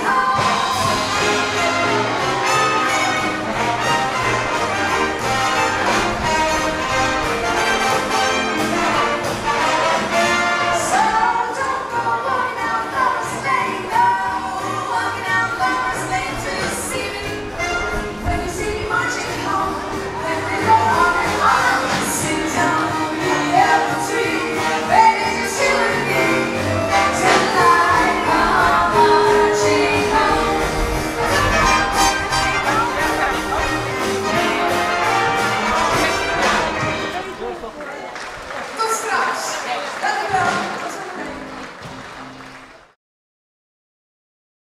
Oh!